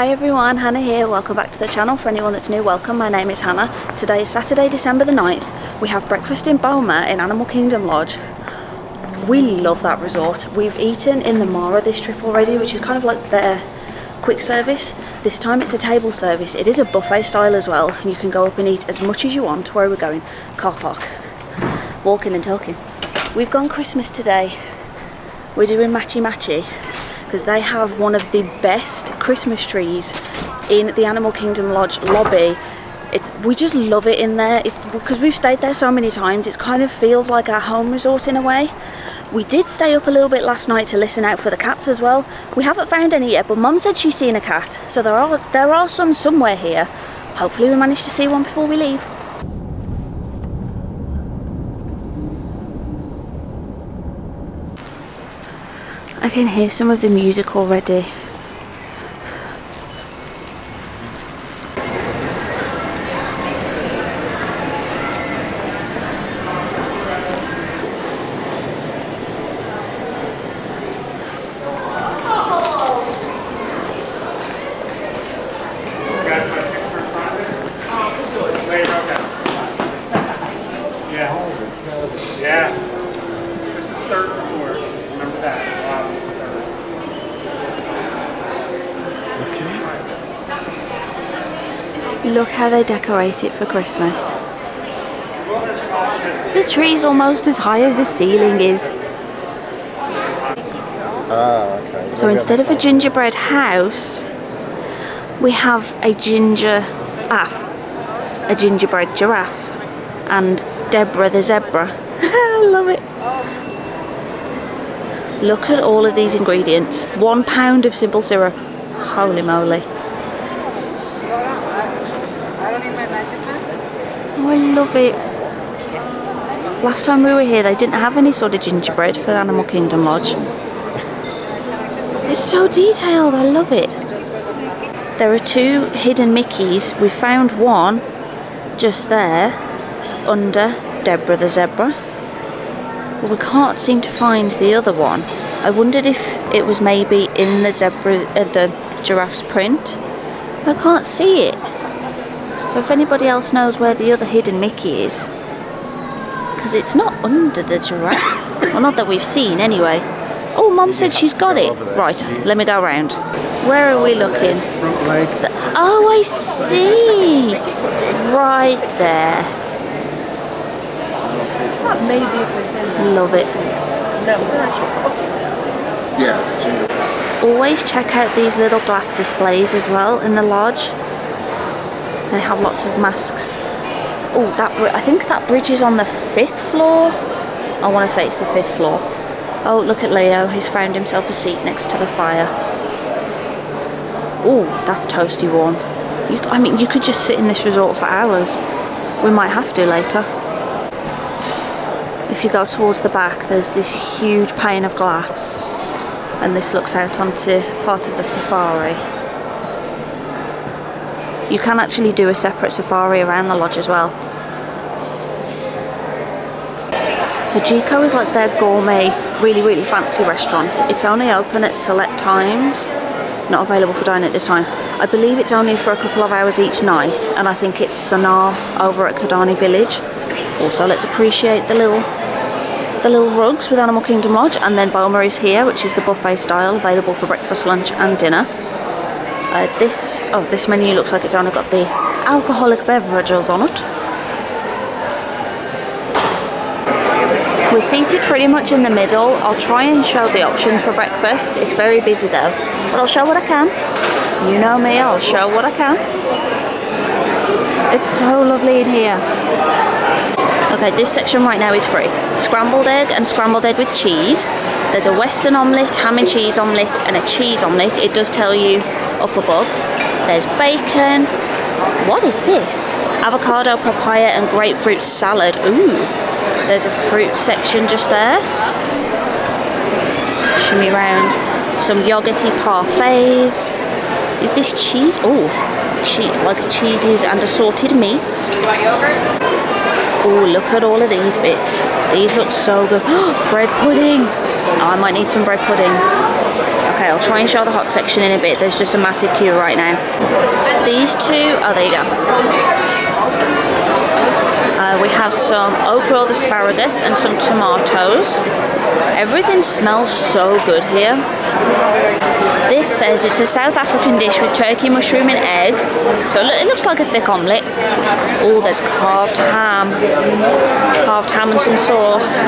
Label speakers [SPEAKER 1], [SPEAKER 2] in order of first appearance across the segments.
[SPEAKER 1] Hi everyone, Hannah here. Welcome back to the channel. For anyone that's new, welcome. My name is Hannah. Today is Saturday, December the 9th. We have breakfast in Boma in Animal Kingdom Lodge. We love that resort. We've eaten in the Mara this trip already, which is kind of like their quick service. This time it's a table service. It is a buffet style as well. And you can go up and eat as much as you want. Where are we going? Car park. Walking and talking. We've gone Christmas today. We're doing matchy matchy because they have one of the best Christmas trees in the Animal Kingdom Lodge lobby. It, we just love it in there because we've stayed there so many times. It kind of feels like our home resort in a way. We did stay up a little bit last night to listen out for the cats as well. We haven't found any yet, but Mum said she's seen a cat, so there are there are some somewhere here. Hopefully, we manage to see one before we leave. I can hear some of the music already.
[SPEAKER 2] Yeah. This is third floor. Remember that. Lobby is third.
[SPEAKER 1] Look how they decorate it for Christmas. The tree's almost as high as the ceiling is.
[SPEAKER 3] Ah, okay.
[SPEAKER 1] So instead of a gingerbread house, we have a ginger aff, a gingerbread giraffe, and Deborah the zebra. I love it. Look at all of these ingredients. One pound of simple syrup. Holy moly. Oh, I love it. Last time we were here, they didn't have any sort of gingerbread for Animal Kingdom Lodge. It's so detailed, I love it. There are two hidden Mickeys. We found one just there under Deborah the zebra. But we can't seem to find the other one. I wondered if it was maybe in the zebra, uh, the giraffe's print. I can't see it. So if anybody else knows where the other hidden Mickey is, because it's not under the giraffe. well, not that we've seen anyway. Oh, Mum said she's got it. Right, let me go round. Where are we looking? The- oh, I see. Right there.
[SPEAKER 4] Maybe in.
[SPEAKER 1] Love it.
[SPEAKER 4] No, it's not.
[SPEAKER 3] Yeah, it's a ginger.
[SPEAKER 1] Always check out these little glass displays as well in the lodge. They have lots of masks. Oh, that I think that bridge is on the fifth floor. I want to say it's the fifth floor. Oh, look at Leo. He's found himself a seat next to the fire. Oh, that's a toasty warm. You, I mean, you could just sit in this resort for hours. We might have to later. If you go towards the back, there's this huge pane of glass and this looks out onto part of the safari. You can actually do a separate safari around the lodge as well. So Jiko is like their gourmet, really, really fancy restaurant. It's only open at select times, not available for dining at this time. I believe it's only for a couple of hours each night, and I think it's Sanaa over at Kidani Village. Also, let's appreciate the little the little rugs with Animal Kingdom Lodge, and then Boma is here, which is the buffet style, available for breakfast, lunch, and dinner. Uh, this oh, this menu looks like it's only got the alcoholic beverages on it. We're seated pretty much in the middle. I'll try and show the options for breakfast. It's very busy though, but I'll show what I can. You know me, I'll show what I can. It's so lovely in here. Okay, this section right now is free. Scrambled egg and scrambled egg with cheese. There's a western omelette, ham and cheese omelette, and a cheese omelette. It does tell you up above. There's bacon. What is this? Avocado, papaya, and grapefruit salad. Ooh. There's a fruit section just there. Shimmy round. Some yogurty parfaits. Is this cheese? Oh, cheese, like cheeses and assorted meats. Oh, look at all of these bits. These look so good. bread pudding. Oh, I might need some bread pudding. I'll try and show the hot section in a bit. There's just a massive queue right now. These two, oh there you go. Uh, we have some rolled asparagus and some tomatoes. Everything smells so good here. This says it's a South African dish with turkey, mushroom and egg. So it looks like a thick omelette. Oh, there's carved ham. Carved ham and some sauce.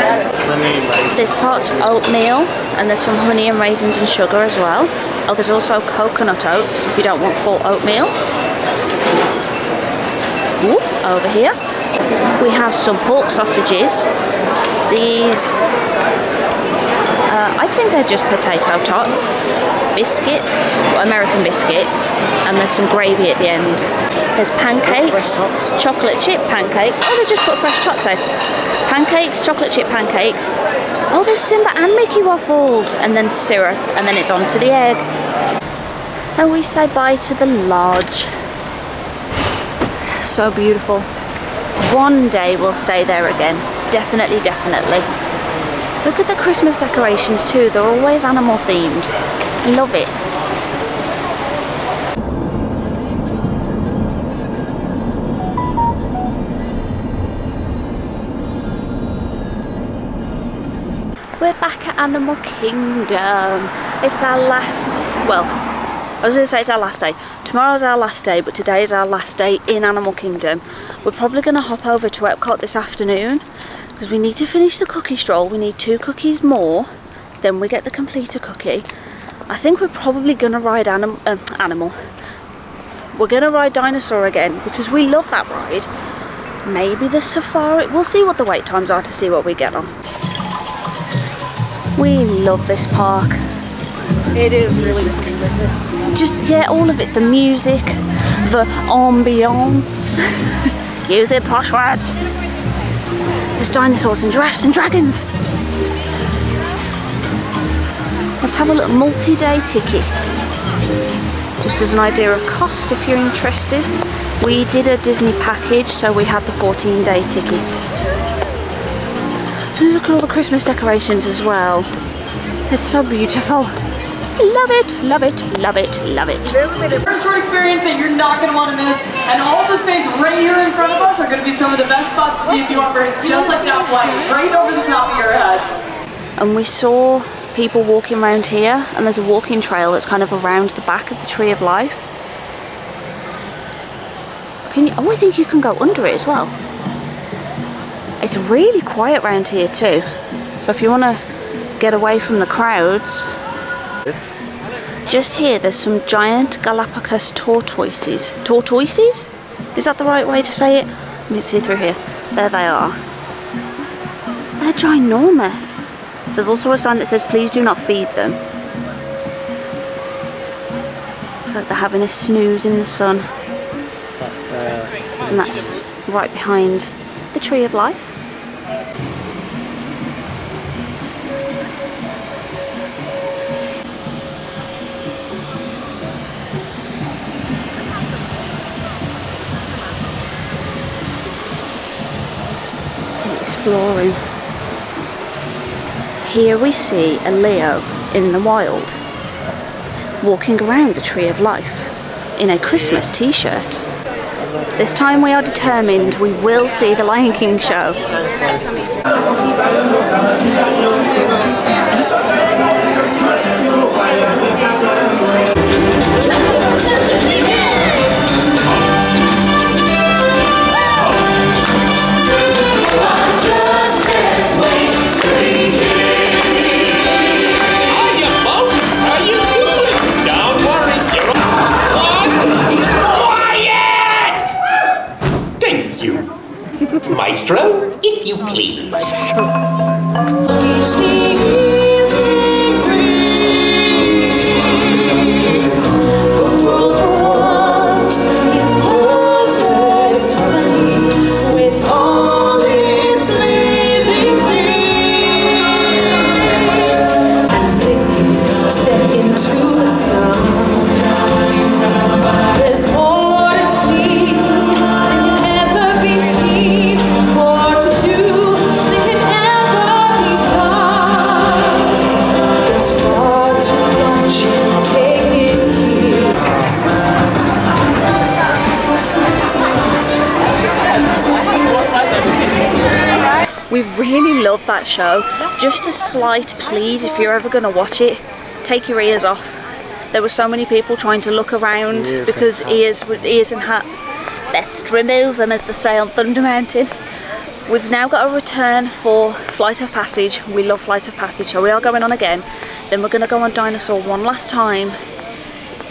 [SPEAKER 1] This part's oatmeal and there's some honey and raisins and sugar as well. Oh, there's also coconut oats if you don't want full oatmeal. Ooh, over here. We have some pork sausages. These uh, I think they're just potato tots, biscuits, American biscuits, and there's some gravy at the end. There's pancakes, chocolate chip pancakes. Oh, they just put fresh tots out. Pancakes, chocolate chip pancakes. Oh, there's Simba and Mickey waffles, and then syrup, and then it's on to the egg. And we say bye to the lodge. So beautiful. One day we'll stay there again. Definitely, definitely. Look at the Christmas decorations too, they're always animal themed. Love it. We're back at Animal Kingdom. It's our last, well, I was going to say it's our last day. Tomorrow's our last day, but today is our last day in Animal Kingdom. We're probably going to hop over to Epcot this afternoon because we need to finish the cookie stroll. We need two cookies more, then we get the completer cookie. I think we're probably going to ride anim uh, Animal. We're going to ride Dinosaur again because we love that ride. Maybe the Safari. We'll see what the wait times are to see what we get on. We love this park.
[SPEAKER 4] It is really pretty.
[SPEAKER 1] Just, yeah, all of it. The music, the ambiance. Use their posh words. There's dinosaurs and giraffes and dragons. Let's have a little multi-day ticket. Just as an idea of cost if you're interested. We did a Disney package, so we had the 14 day ticket. Look at all the Christmas decorations as well. It's so beautiful. Love it, love it, love it, love it.
[SPEAKER 5] Very short experience that you're not going to want to miss. And all the space right here in front of us are going to be some of the best spots to be if you just like that flying right over the top of your head.
[SPEAKER 1] And we saw people walking around here and there's a walking trail that's kind of around the back of the Tree of Life. Can you, oh, I think you can go under it as well. It's really quiet around here too. So if you want to get away from the crowds, just here there's some giant Galapagos tortoises. Tortoises? Is that the right way to say it? Let me see through here. There they are. They're ginormous. There's also a sign that says please do not feed them. Looks like they're having a snooze in the sun. And that's right behind the Tree of Life. Here we see a Leo in the wild, walking around the Tree of Life in a Christmas t-shirt. This time we are determined we will see the Lion King show.
[SPEAKER 6] Please.
[SPEAKER 1] We really love that show. Just a slight please, if you're ever going to watch it, take your ears off. There were so many people trying to look around
[SPEAKER 3] Ears
[SPEAKER 1] because
[SPEAKER 3] hats.
[SPEAKER 1] ears with ears and hats. Best remove them as they say on Thunder Mountain. We've now got a return for Flight of Passage. We love Flight of Passage, so we are going on again. Then we're going to go on Dinosaur one last time.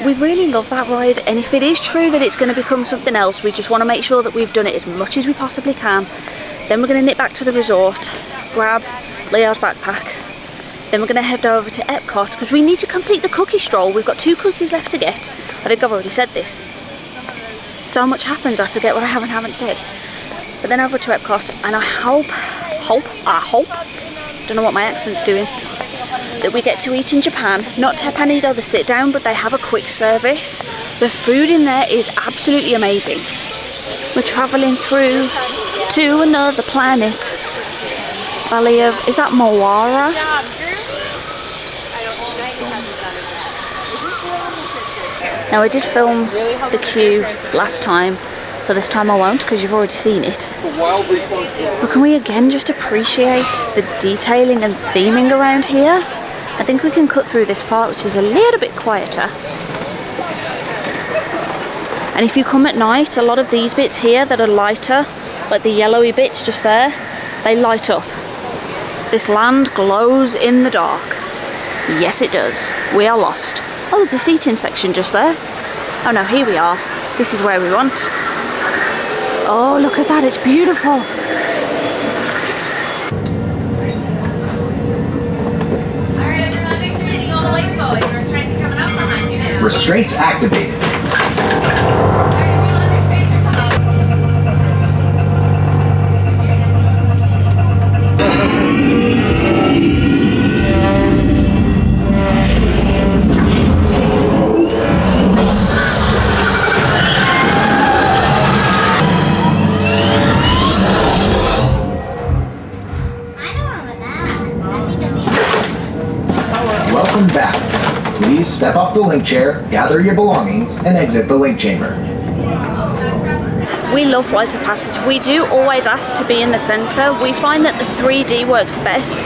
[SPEAKER 1] We really love that ride, and if it is true that it's going to become something else, we just want to make sure that we've done it as much as we possibly can. Then we're going to nip back to the resort, grab Leo's backpack. Then we're going to head over to Epcot because we need to complete the cookie stroll. We've got two cookies left to get. I think I've already said this. So much happens, I forget what I haven't haven't said. But then over to Epcot, and I hope, hope, I hope, don't know what my accent's doing, that we get to eat in Japan. Not Teppan Edo, the sit down, but they have a quick service. The food in there is absolutely amazing. We're travelling through to another planet. Valley of, is that Mo'ara? Now I did film the queue last time, so this time I won't because you've already seen it. But can we again just appreciate the detailing and theming around here? I think we can cut through this part which is a little bit quieter. And if you come at night, a lot of these bits here that are lighter, like the yellowy bits just there, they light up. This land glows in the dark. Yes, it does. We are lost. Oh, there's a seating section just there. Oh no, here we are. This is where we want. Oh, look at that, it's beautiful.
[SPEAKER 7] Alright, everyone,
[SPEAKER 8] step off the link chair, gather your belongings, and exit the link chamber.
[SPEAKER 1] We love Flight of Passage. We do always ask to be in the centre. We find that the 3D works best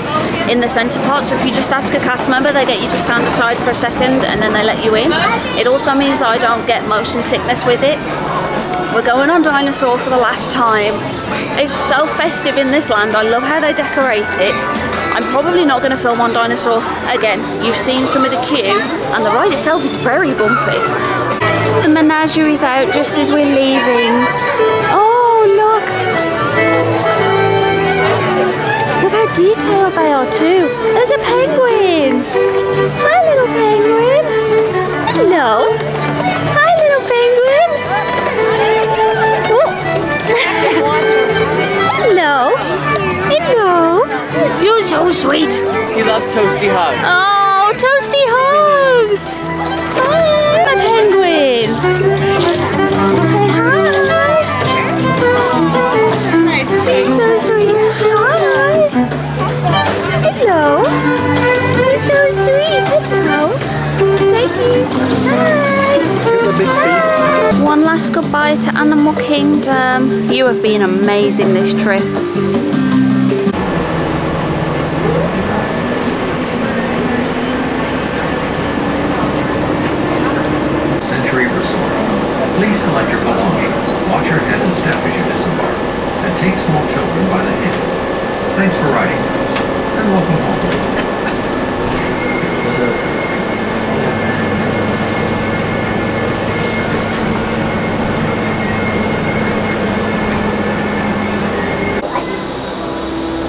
[SPEAKER 1] in the centre part. So if you just ask a cast member, they get you to stand aside for a second and then they let you in. It also means that I don't get motion sickness with it. We're going on Dinosaur for the last time. It's so festive in this land. I love how they decorate it. I'm probably not going to film on Dinosaur again. You've seen some of the queue and the ride itself is very bumpy. The menagerie's out just as we're leaving. Oh, look! Look how detailed they are too. There's a penguin! Hi, little penguin! Hello! You're so sweet!
[SPEAKER 9] He loves toasty hugs.
[SPEAKER 1] Oh, toasty hugs! Hi, my penguin! Say hi! She's so sweet. Hi! Hello! You're so sweet. Hello! Thank you. Hi! One last goodbye to Animal Kingdom. You have been amazing this trip.
[SPEAKER 10] Century Resort. Please collect your belongings, watch your head and step as you disembark, and take small children by the hand. Thanks for riding with us, and welcome home.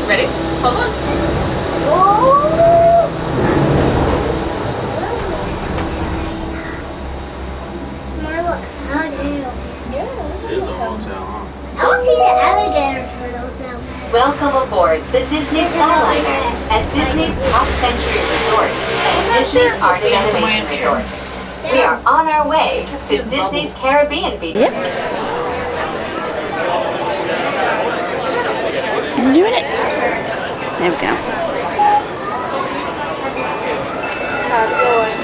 [SPEAKER 5] Ready? Hold on.
[SPEAKER 11] I want to see the alligator turtles down there.
[SPEAKER 7] Welcome aboard the Disney Skyliner at Disney's Pop Century Resort and Disney's Art and Animation Resort. We are on our way to Disney's Caribbean Beach.
[SPEAKER 1] Yep. You're doing it. There we go.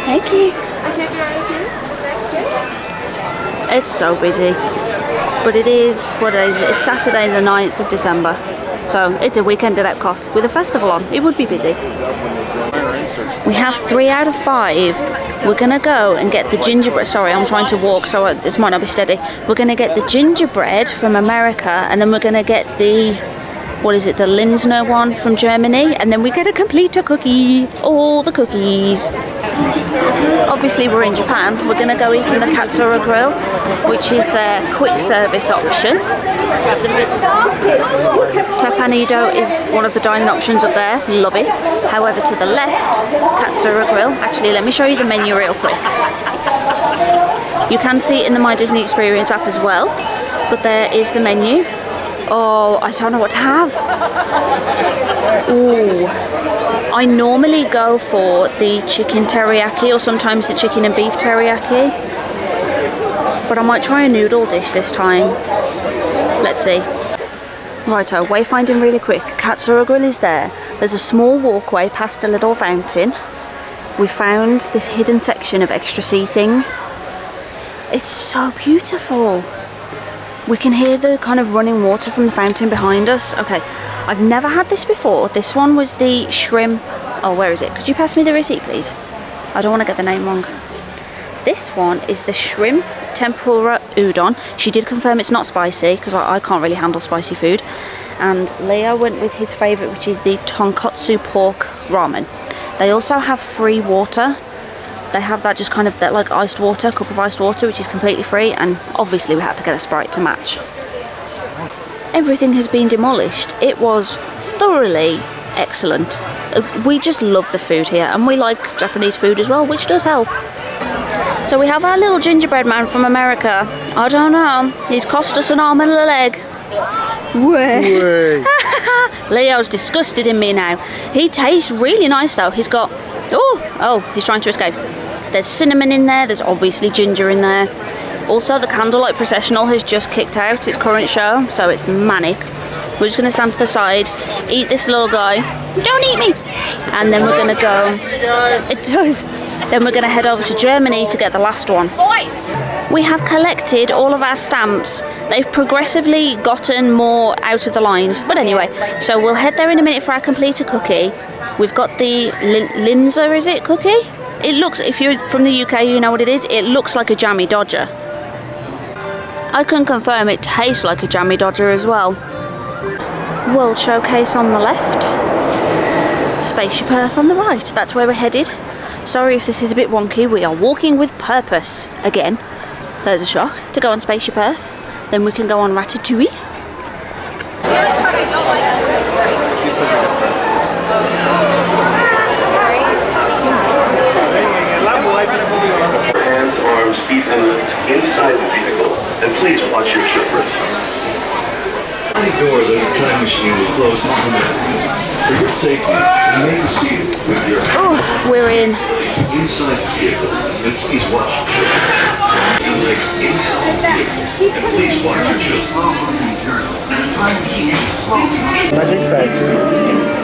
[SPEAKER 1] Thank you. It's so busy. But it is, what is it? It's Saturday the 9th of December. So it's a weekend at Epcot with a festival on. It would be busy. We have three out of five. We're gonna go and get the gingerbread. Sorry, I'm trying to walk, so this might not be steady. We're gonna get the gingerbread from America, and then we're gonna get the what is it, the Linzer one from Germany, and then we get a complete cookie. All the cookies. Obviously, we're in Japan. We're gonna go eat in the Katsura Grill, which is their quick service option. Teppan Edo is one of the dining options up there, love it. However, to the left, Katsura Grill. Actually, let me show you the menu real quick. You can see it in the My Disney Experience app as well, but there is the menu. Oh, I don't know what to have. Ooh. I normally go for the chicken teriyaki or sometimes the chicken and beef teriyaki. But I might try a noodle dish this time. Let's see. Righto, wayfinding really quick. Katsura Grill is there. There's a small walkway past a little fountain. We found this hidden section of extra seating. It's so beautiful. We can hear the kind of running water from the fountain behind us. Okay, I've never had this before. This one was the shrimp. Oh, where is it? Could you pass me the receipt, please? I don't want to get the name wrong. This one is the shrimp tempura udon. She did confirm it's not spicy because I, I can't really handle spicy food. And Leo went with his favourite, which is the tonkotsu pork ramen. They also have free water. They have that just kind of that like iced water, cup of iced water, which is completely free. And obviously, we had to get a sprite to match. Everything has been demolished. It was thoroughly excellent. Uh, We just love the food here, and we like Japanese food as well, which does help. So we have our little gingerbread man from America. I don't know. He's cost us an arm and a leg. Way. Leo's disgusted in me now. He tastes really nice though. He's got oh oh he's trying to escape. There's cinnamon in there. There's obviously ginger in there. Also, the candlelight processional has just kicked out its current show, so it's manic. We're just going to stand to the side, eat this little guy. Don't eat me! And then we're going to go. It does. Then we're going to head over to Germany to get the last one. We have collected all of our stamps. They've progressively gotten more out of the lines. But anyway, so we'll head there in a minute for our completer cookie. We've got the Lin- Linzer, is it, cookie? It looks, if you're from the UK, you know what it is. It looks like a jammy dodger. I can confirm it tastes like a jammy dodger as well. World Showcase on the left. Spaceship Earth on the right. That's where we're headed. Sorry if this is a bit wonky. We are walking with purpose again. There's a shock to go on Spaceship Earth. Then we can go on Ratatouille.
[SPEAKER 12] Feet, inside the vehicle, and please watch your shippers.
[SPEAKER 13] Many doors on your time machine will close automatically. For your safety, remain seated with your
[SPEAKER 1] Oh, we're in.
[SPEAKER 13] inside the vehicle, and please watch your children. Your legs inside the vehicle, and please watch your children.
[SPEAKER 3] Magic bags.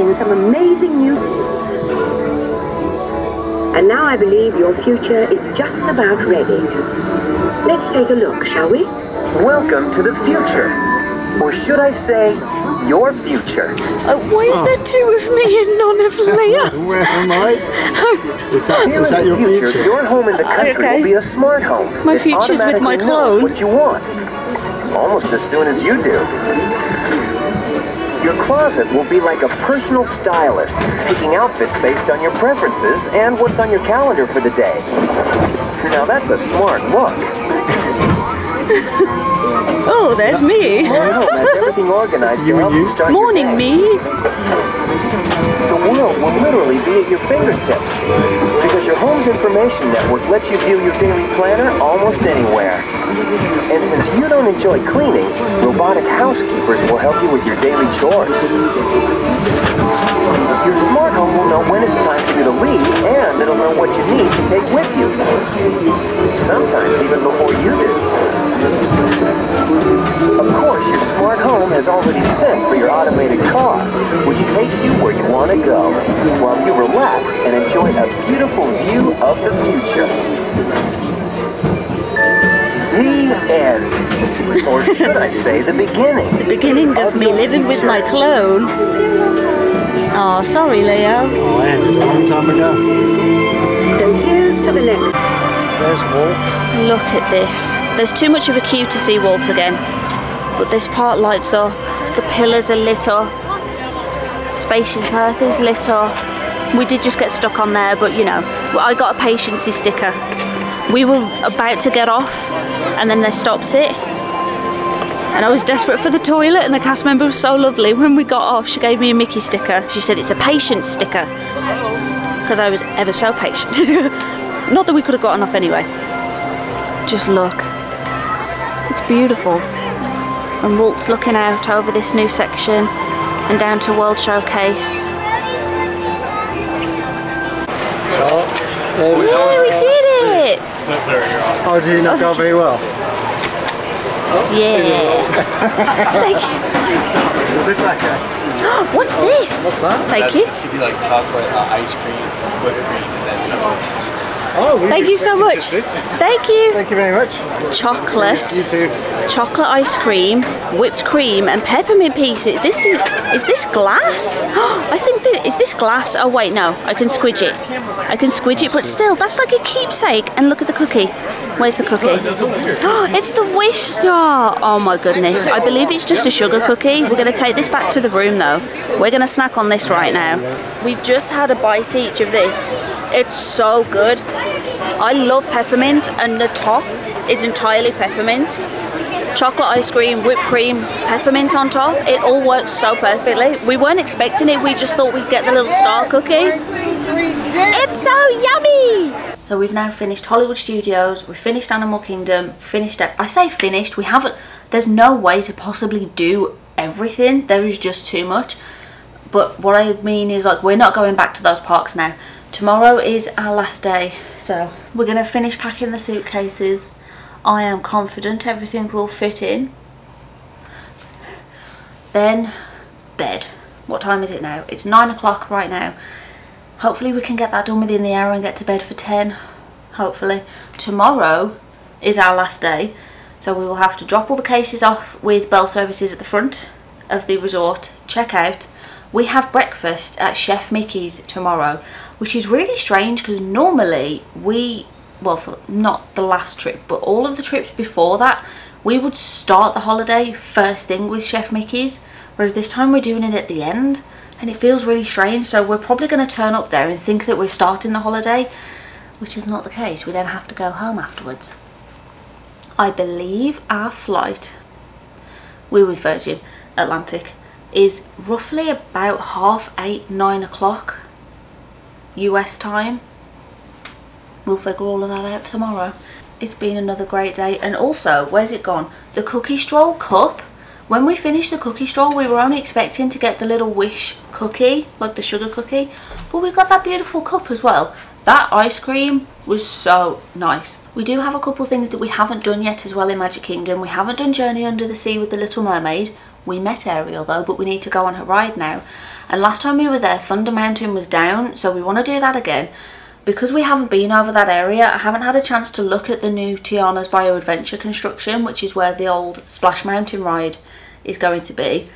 [SPEAKER 14] In some amazing new. things. And now I believe your future is just about ready. Let's take a look, shall we?
[SPEAKER 15] Welcome to the future. Or should I say, your future.
[SPEAKER 1] Uh, why is there two of me and none of Leah?
[SPEAKER 3] Where am I? Is that,
[SPEAKER 15] Here
[SPEAKER 3] is that your
[SPEAKER 15] future,
[SPEAKER 3] future?
[SPEAKER 15] your home in the country
[SPEAKER 1] Okay.
[SPEAKER 15] will be a smart home.
[SPEAKER 1] My
[SPEAKER 15] that
[SPEAKER 1] future's with my
[SPEAKER 15] automatically knows
[SPEAKER 1] clone.
[SPEAKER 15] what you want. Almost as soon as you do. Your closet will be like a personal stylist, picking outfits based on your preferences and what's on your calendar for the day. Now that's a smart look.
[SPEAKER 1] Oh, there's me.
[SPEAKER 15] Smart home has everything organized to help you start
[SPEAKER 1] Morning, me.
[SPEAKER 15] The world will literally be at your fingertips because your home's information network lets you view your daily planner almost anywhere. And since you don't enjoy cleaning, robotic housekeepers will help you with your daily chores. Your smart home will know when it's time for you to leave and it'll know what you need to take with you. Sometimes even before you do. Of course, your smart home has already sent for your automated car, which takes you where you want to go, while you relax and enjoy a beautiful view of the future. The end. Or should I say the beginning?
[SPEAKER 1] The beginning of me living with my clone. Oh, sorry, Leo.
[SPEAKER 3] Oh, I ended a long time ago.
[SPEAKER 14] So here's to the next.
[SPEAKER 3] There's Walt.
[SPEAKER 1] Look at this. There's too much of a queue to see Walt again. But this part lights up. The pillars are lit up. Spaceship Earth is lit up. We did just get stuck on there, but you know, I got a patiency sticker. We were about to get off, and then they stopped it. And I was desperate for the toilet, and the cast member was so lovely. When we got off, she gave me a Mickey sticker. She said it's a patient sticker. Because I was ever so patient. Not that we could have gotten off anyway. Just look. It's beautiful. And Walt's looking out over this new section and down to World Showcase.
[SPEAKER 3] Oh, there we
[SPEAKER 1] Yeah, we did it!
[SPEAKER 3] Oh, did it not go very well?
[SPEAKER 1] Yeah. Thank you.
[SPEAKER 3] It's okay.
[SPEAKER 1] What's this?
[SPEAKER 3] What's that?
[SPEAKER 1] Thank you.
[SPEAKER 16] It's gonna be like chocolate, uh, ice cream, whipped cream, and then peppermint.
[SPEAKER 3] Oh,
[SPEAKER 1] Thank you so much. Thank you.
[SPEAKER 3] Thank you very much.
[SPEAKER 1] Chocolate.
[SPEAKER 3] You too.
[SPEAKER 1] chocolate ice cream, whipped cream, and peppermint pieces. This is is this glass? I think that is this glass. Oh wait, no, I can squidge it. I can squidge it, but still, that's like a keepsake. And look at the cookie. Where's the cookie? Oh, it's the wish star. Oh my goodness! I believe it's just a sugar cookie. We're gonna take this back to the room though. We're gonna snack on this right now. We've just had a bite each of this. It's so good. I love peppermint, and the top is entirely peppermint chocolate ice cream, whipped cream, peppermint on top. It all works so perfectly. We weren't expecting it, we just thought we'd get the little star cookie. It's so yummy! So we've now finished Hollywood Studios, we finished Animal Kingdom, finished. I say finished, we haven't, there's no way to possibly do everything. There is just too much. But what I mean is like, we're not going back to those parks now. Tomorrow is our last day. So we're gonna finish packing the suitcases. I am confident everything will fit in. Then bed. What time is it now? It's nine o'clock right now. Hopefully we can get that done within the hour and get to bed for 10, hopefully. Tomorrow is our last day, so we will have to drop all the cases off with bell services at the front of the resort, check out. We have breakfast at Chef Mickey's tomorrow, which is really strange because normally we, well, not the last trip, but all of the trips before that, we would start the holiday first thing with Chef Mickey's, whereas this time we're doing it at the end and it feels really strange so we're probably going to turn up there and think that we're starting the holiday which is not the case. We then have to go home afterwards. I believe our flight we're with Virgin Atlantic is roughly about half eight nine o'clock US time we'll figure all of that out tomorrow it's been another great day and also where's it gone the cookie stroll cup when we finished the cookie stroll, we were only expecting to get the little wish cookie, like the sugar cookie, but we got that beautiful cup as well. That ice cream was so nice. We do have a couple things that we haven't done yet as well in Magic Kingdom. We haven't done Journey Under the Sea with the Little Mermaid. We met Ariel though, but we need to go on her ride now. And last time we were there, Thunder Mountain was down, so we want to do that again. Because we haven't been over that area, I haven't had a chance to look at the new Tiana's Bayou Adventure construction, which is where the old Splash Mountain ride is going to be.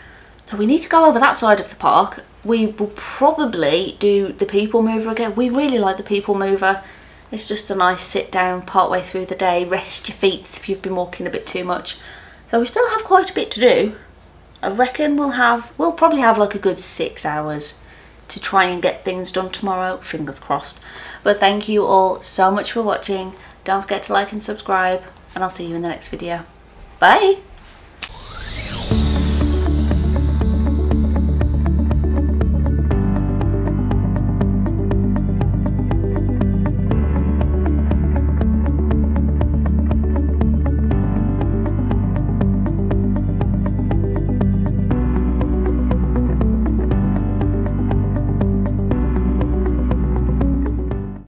[SPEAKER 1] So we need to go over that side of the park. We will probably do the People Mover again. We really like the People Mover. It's just a nice sit down part way through the day, rest your feet if you've been walking a bit too much. So we still have quite a bit to do. I reckon we'll have, we'll probably have like a good six hours to try and get things done tomorrow, fingers crossed. But thank you all so much for watching. Don't forget to like and subscribe and I'll see you in the next video. Bye!